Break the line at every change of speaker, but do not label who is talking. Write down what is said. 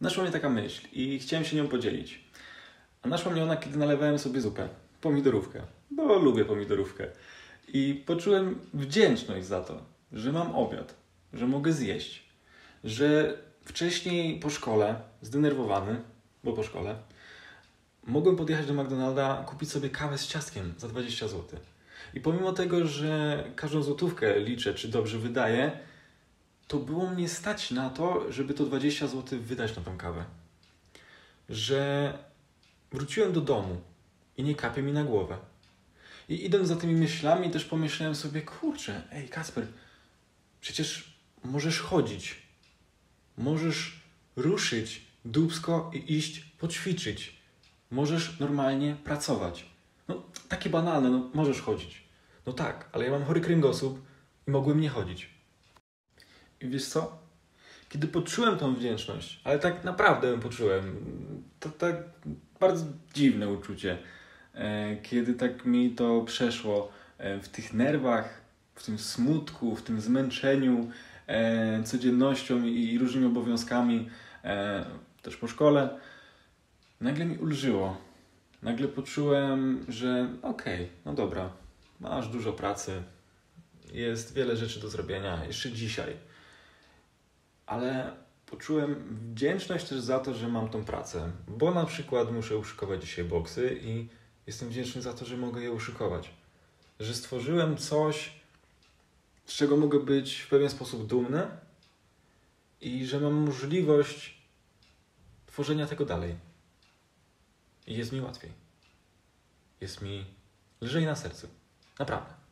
naszła mnie taka myśl i chciałem się nią podzielić. A naszła mnie ona, kiedy nalewałem sobie zupę, pomidorówkę, bo lubię pomidorówkę. I poczułem wdzięczność za to, że mam obiad, że mogę zjeść, że wcześniej po szkole, zdenerwowany, bo po szkole, mogłem podjechać do McDonalda, kupić sobie kawę z ciastkiem za 20 zł. I pomimo tego, że każdą złotówkę liczę, czy dobrze wydaję, to było mnie stać na to, żeby to 20 zł wydać na tą kawę. Że wróciłem do domu i nie kapie mi na głowę. I idąc za tymi myślami, też pomyślałem sobie, kurczę, ej Kasper, przecież możesz chodzić, możesz ruszyć dubsko i iść poćwiczyć, możesz normalnie pracować. No, takie banalne, no, możesz chodzić. No tak, ale ja mam chory kręgosłup i mogłem nie chodzić. I wiesz co? Kiedy poczułem tą wdzięczność, ale tak naprawdę ją poczułem, to tak bardzo dziwne uczucie, e, kiedy tak mi to przeszło e, w tych nerwach, w tym smutku, w tym zmęczeniu e, codziennością i różnymi obowiązkami, też po szkole, nagle mi ulżyło. Nagle poczułem, że okej, okay, no dobra, masz dużo pracy, jest wiele rzeczy do zrobienia, jeszcze dzisiaj. Ale poczułem wdzięczność też za to, że mam tą pracę, bo na przykład muszę uszykować dzisiaj boksy i jestem wdzięczny za to, że mogę je uszykować. Że stworzyłem coś, z czego mogę być w pewien sposób dumny i że mam możliwość tworzenia tego dalej. I jest mi łatwiej. Jest mi lżej na sercu. Naprawdę.